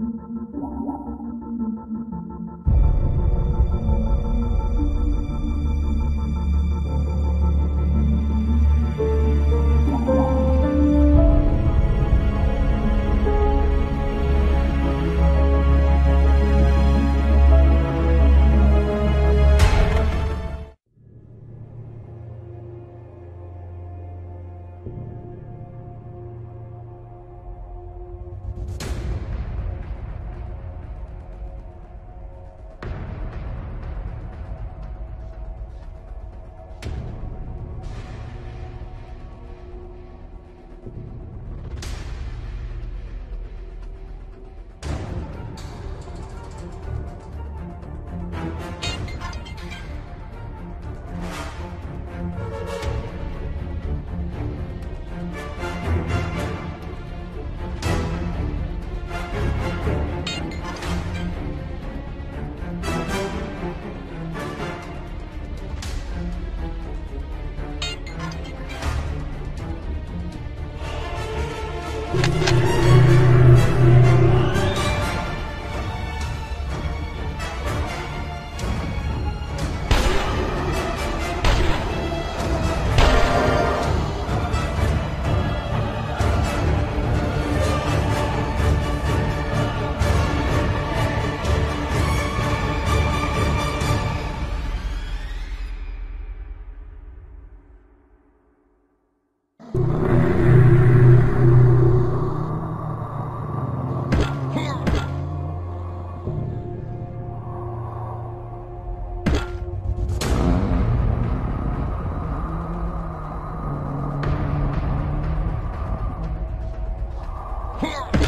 Thank you. Whoa.